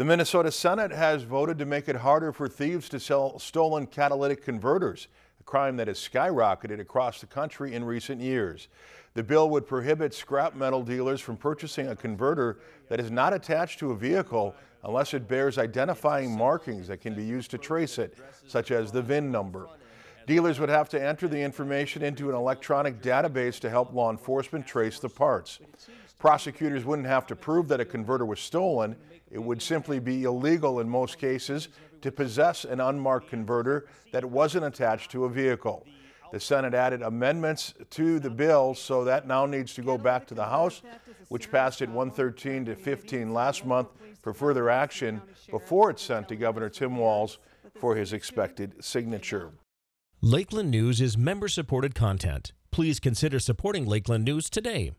The Minnesota Senate has voted to make it harder for thieves to sell stolen catalytic converters, a crime that has skyrocketed across the country in recent years. The bill would prohibit scrap metal dealers from purchasing a converter that is not attached to a vehicle unless it bears identifying markings that can be used to trace it, such as the VIN number. Dealers would have to enter the information into an electronic database to help law enforcement trace the parts. Prosecutors wouldn't have to prove that a converter was stolen. It would simply be illegal in most cases to possess an unmarked converter that wasn't attached to a vehicle. The Senate added amendments to the bill, so that now needs to go back to the House, which passed it 113 to 15 last month for further action before it's sent to Governor Tim Walz for his expected signature. Lakeland News is member supported content. Please consider supporting Lakeland News today.